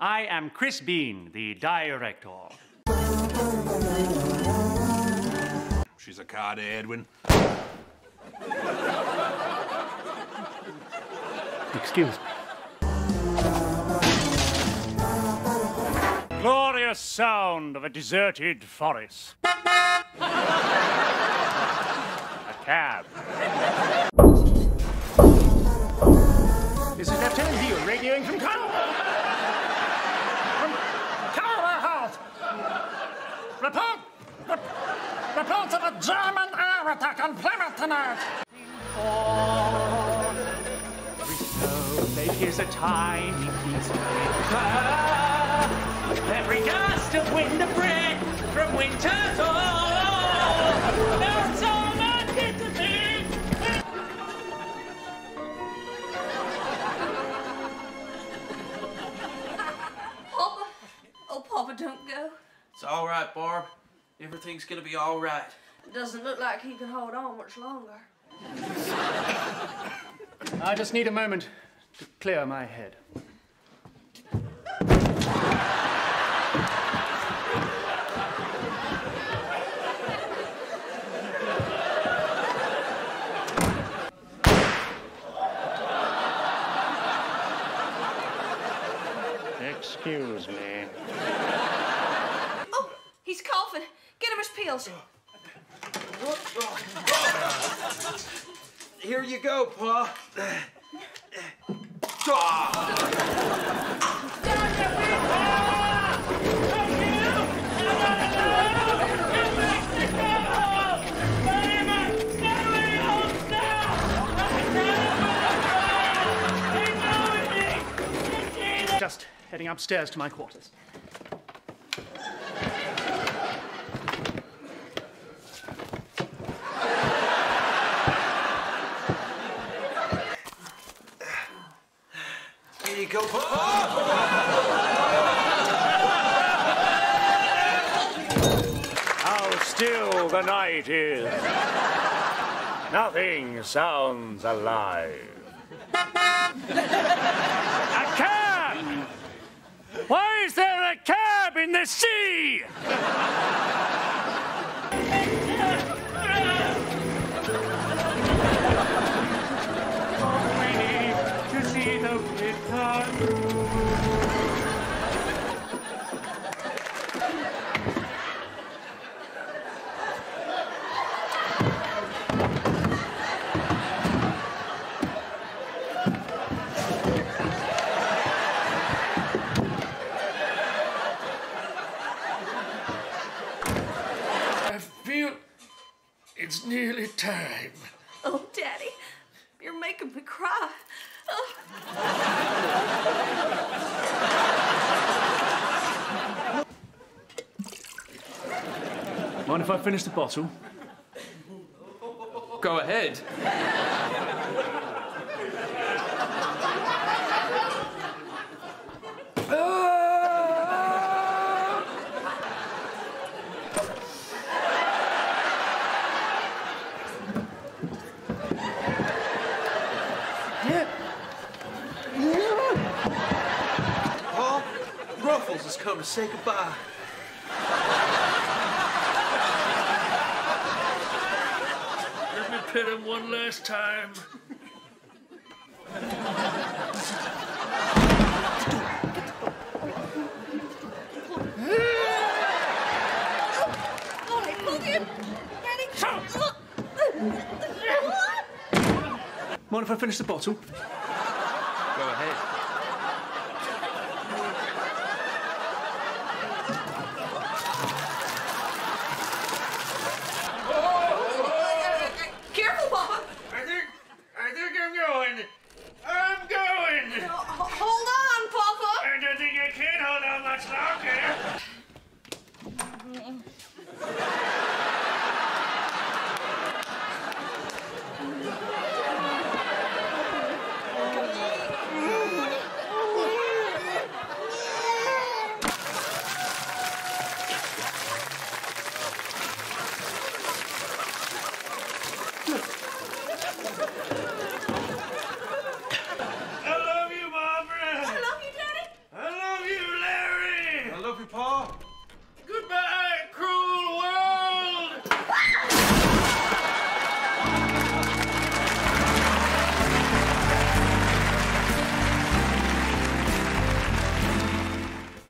I am Chris Bean, the director. She's a card, Edwin. Excuse me. Glorious sound of a deserted forest. a cab. This is Lieutenant Deal radioing from Carver. German air attack on Plymouth tonight. Very slow, there is a tiny piece of paper. Every gust of wind of breath from winter's all. That's all that gets to me. Papa? Oh, Papa, don't go. It's all right, Barb. Everything's gonna be all right. It doesn't look like he can hold on much longer. I just need a moment to clear my head. Excuse me. Oh, he's coughing. Get him his pills. Here you go, Pa. Just heading upstairs to my quarters. Go. How still the night is. Nothing sounds alive. a cab! Why is there a cab in the sea? Nearly time. Oh, Daddy, you're making me cry. Oh. Mind if I finish the bottle? Go ahead. Come to say goodbye. Let me pet him one last time. All right, move in. Daddy. Mind if I finish the bottle?